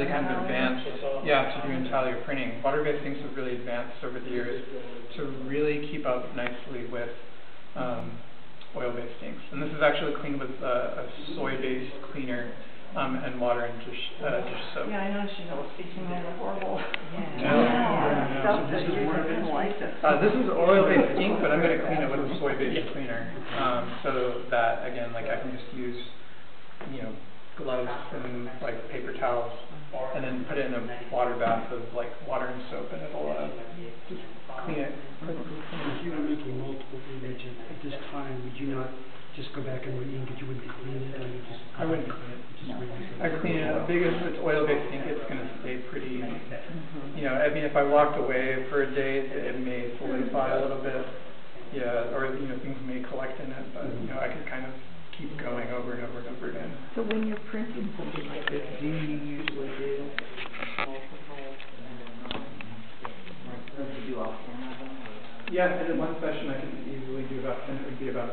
really kind of advanced, yeah, to do interior printing. Water-based inks have really advanced over the years to really keep up nicely with um, oil-based inks. And this is actually cleaned with uh, a soy-based cleaner um, and water and dish, uh, dish soap. Yeah, I noticed you know, speaking of the horrible. Yeah. Yeah, Yeah. stuff So this that is you one of didn't like it. Uh, this is oil-based ink, but I'm going to clean it with a soy-based cleaner, um, so that again, like I can just use, you know, gloves and like paper towels, and then put it in a water bath of like water and soap, and it'll uh, just clean it perfectly. If you were making multiple images at this time, would you not just go back and re-ink it, you wouldn't clean it, or you just? I wouldn't clean it. Just re-ink? I clean it up because it's oil-based ink, it's going to stay pretty. You know, I mean, if I walked away for a day, it may solidify a little bit. Yeah, or you know, things may collect in it, but you know, I could kind of keep going over and over and over. So when you're printing something like this, do you usually do multiple, Yeah, and in one session I can easily do about ten, it would be about